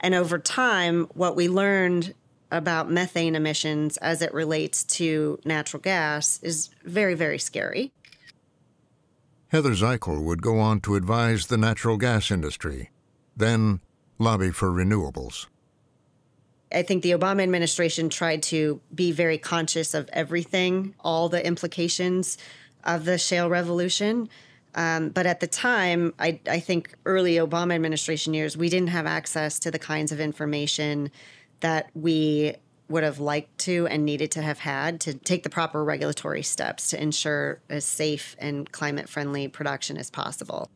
And over time, what we learned about methane emissions as it relates to natural gas is very, very scary. Heather Zichal would go on to advise the natural gas industry, then lobby for renewables. I think the Obama administration tried to be very conscious of everything, all the implications of the shale revolution. Um, but at the time, I, I think early Obama administration years, we didn't have access to the kinds of information that we would have liked to and needed to have had to take the proper regulatory steps to ensure as safe and climate friendly production as possible.